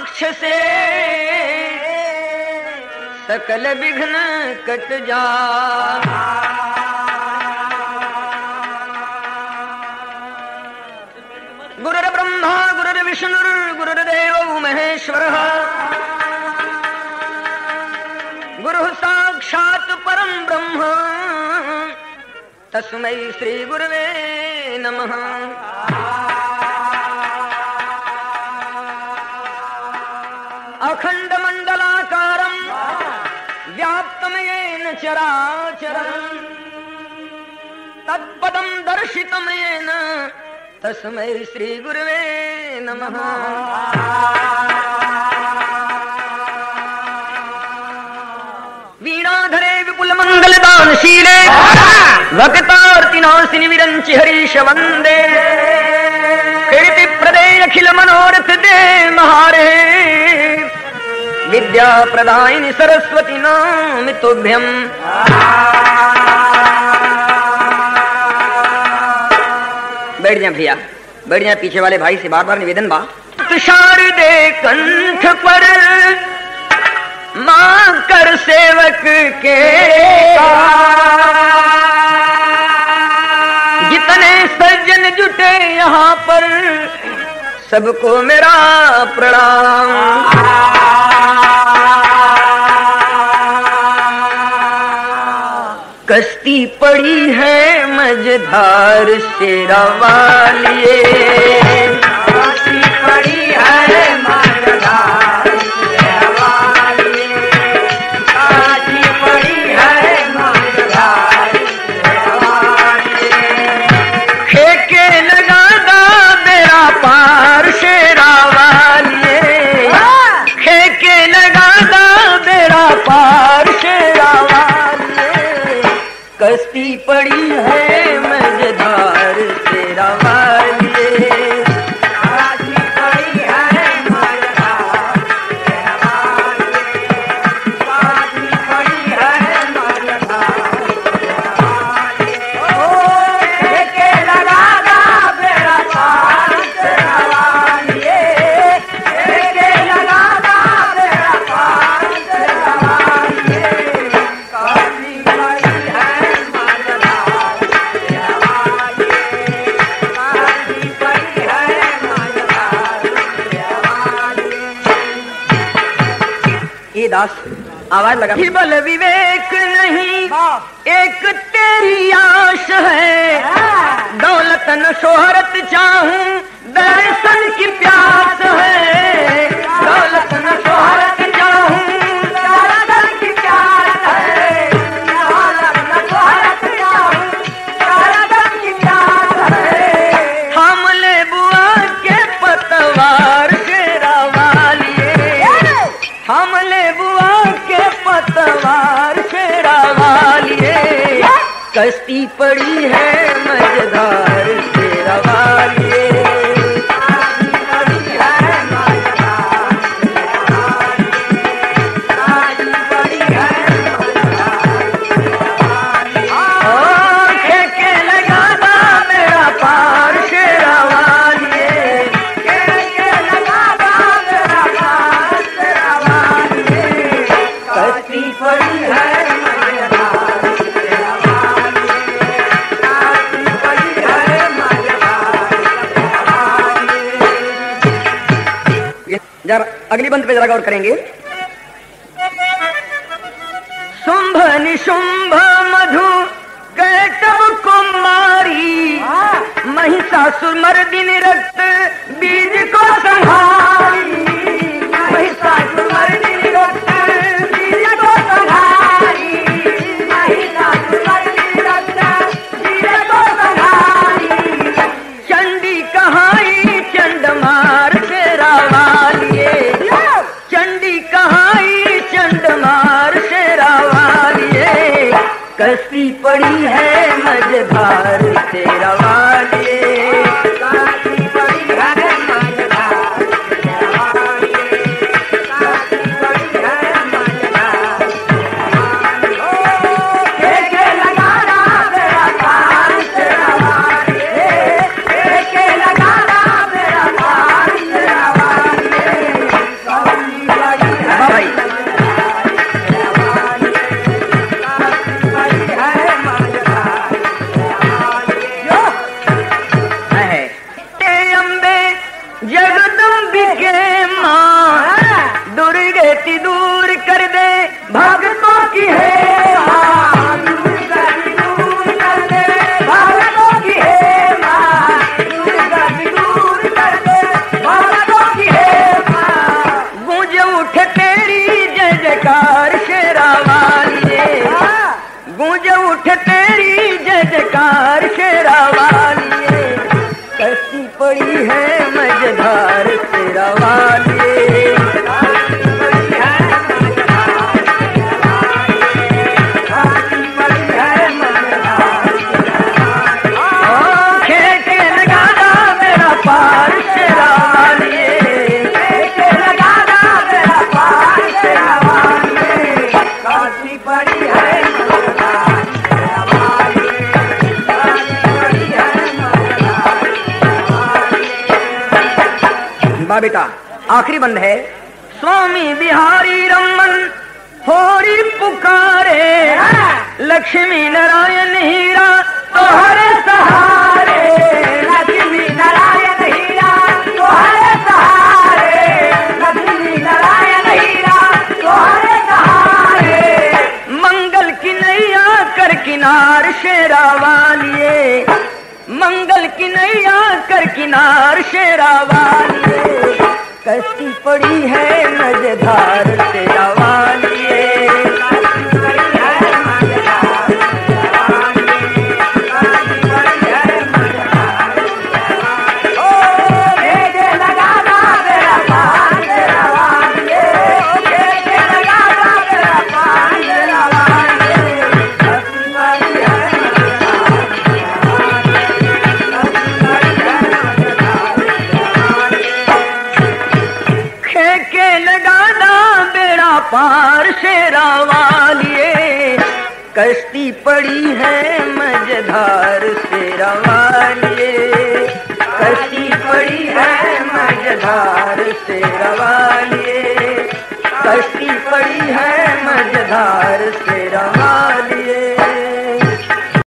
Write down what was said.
रुद्राक्ष से सकल विघ्न कट जा। गुरुर ब्रह्मा, गुरुर विष्णुर गुरुर्देव महेश्वर। गुरु साक्षात परम ब्रह्म। तस्मै श्री गुरुवे नमः। अखंड मंडलाकारं व्याप्तमयेन चराचरम् तत्पदं दर्शितमयेन तस्मै श्रीगुरुवे नमः। वीणाधरे विपुलमङ्गलदानशीले भक्तार्तिनाशिनि विरञ्चि हरीश वंदे। कीर्तिप्रदे अखिल मनोरथ दे महारे। विद्या प्रदायिनि सरस्वती नाम तुभ्यम्। बैठ जाए भैया, बैठ जाए पीछे वाले भाई से बार बार निवेदन बा। तुषार दे कंठ पर माँ कर सेवक के जितने सज्जन जुटे यहाँ पर, सबको मेरा प्रणाम। कश्ती पड़ी है मझधार से वालिए पड़ी है। ये दास आवाज़ लगा। फिर बल विवेक नहीं एक तेरी आश है। दौलत न शोहरत चाहूँ दर्शन की प्यास है। दौलत न शोहरत कश्ती पड़ी है। जरा अगली बंद पे जरा गौर करेंगे। शुंभ निशुंभ मधु कैटव कुमारी महिषासुर मर्दिनी रक्त बीज को संहारी। जगदम्बिके माँ हाँ। दुर्गति दूर कर दे भगतों की है। पड़ी है मझधार तेरा वाली। बा बेटा, आखिरी बंद है। स्वामी बिहारी रमन, होरी पुकारे। लक्ष्मी नारायण हीरा, तोहरे सहारे। लक्ष्मी नारायण हीरा तुम्हारे सहारे। लक्ष्मी नारायण हीरा तुम्हारे सहारे। मंगल की नैया कर किनार शेरा वालिए मंगल की नैया कर किनार शेरा वालिए कश्ती पड़ी है नजधार तेरा वालिए पार शेरा वालिए कश्ती पड़ी है मझधार शेरा वालिए कश्ती पड़ी है मझधार शेरा वालिए कश्ती पड़ी है मझधार शेरा वालिए